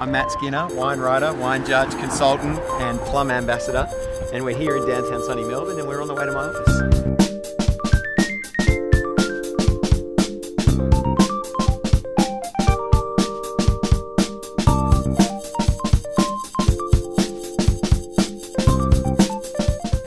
I'm Matt Skinner, wine writer, wine judge, consultant, and Plumm ambassador. And we're here in downtown sunny Melbourne and we're on the way to my office.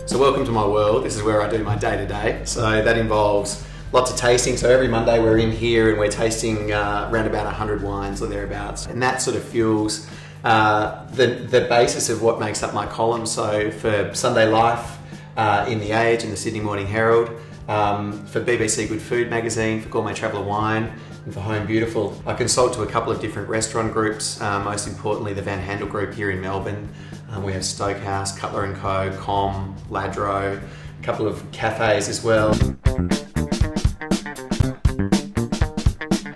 So welcome to my world. This is where I do my day to day. So that involves lots of tasting. So every Monday we're in here and we're tasting uh, around about 100 wines or thereabouts. And that sort of fuels uh, the, the basis of what makes up my column. So for Sunday Life, uh, in The Age and the Sydney Morning Herald, um, for BBC Good Food magazine, for Gourmet Traveller Wine, and for Home Beautiful. I consult to a couple of different restaurant groups, uh, most importantly the Van Haandel Group here in Melbourne. Um, we have Stokehouse, Cutler & Co, Com, Ladro, a couple of cafes as well.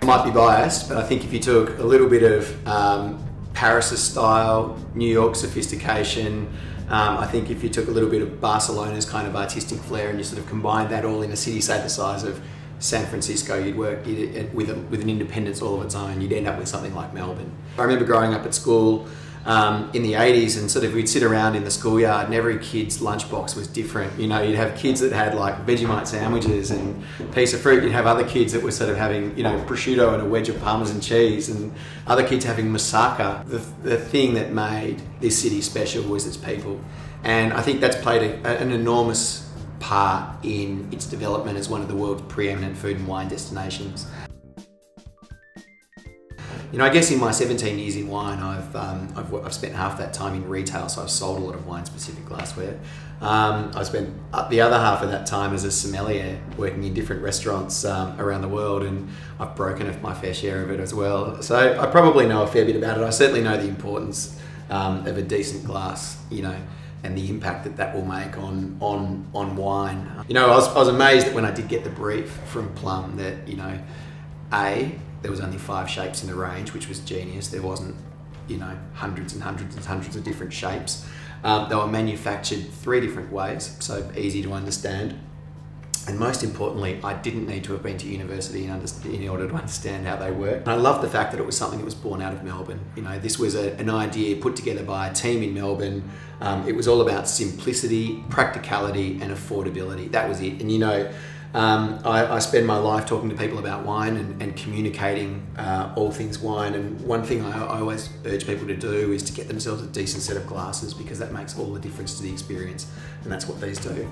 Might be biased, but I think if you took a little bit of um, Paris' style, New York sophistication, um, I think if you took a little bit of Barcelona's kind of artistic flair and you sort of combined that all in a city, say the size of San Francisco, you'd work you'd, with, a, with an independence all of its own. You'd end up with something like Melbourne. I remember growing up at school um, in the 80s and sort of we'd sit around in the schoolyard and every kid's lunchbox was different. You know, you'd have kids that had like Vegemite sandwiches and piece of fruit. You'd have other kids that were sort of having, you know, prosciutto and a wedge of Parmesan cheese and other kids having moussaka. The, the thing that made this city special was its people. And I think that's played a, an enormous part in its development as one of the world's preeminent food and wine destinations. You know, I guess in my 17 years in wine, I've, um, I've, I've, spent half that time in retail, so I've sold a lot of wine-specific glassware. Um, I spent the other half of that time as a sommelier, working in different restaurants um, around the world, and I've broken my fair share of it as well. So I probably know a fair bit about it. I certainly know the importance um, of a decent glass, you know, and the impact that that will make on on on wine. You know, I was, I was amazed that when I did get the brief from Plumm that you know, a there was only five shapes in the range, which was genius. There wasn't, you know, hundreds and hundreds and hundreds of different shapes. Um, they were manufactured three different ways, so easy to understand. And most importantly, I didn't need to have been to university in, in order to understand how they work. And I love the fact that it was something that was born out of Melbourne. You know, this was a, an idea put together by a team in Melbourne. Um, it was all about simplicity, practicality, and affordability. That was it. And you know, um, I, I, spend my life talking to people about wine and, and communicating uh, all things wine. And one thing I, I, always urge people to do is to get themselves a decent set of glasses because that makes all the difference to the experience. And that's what these do.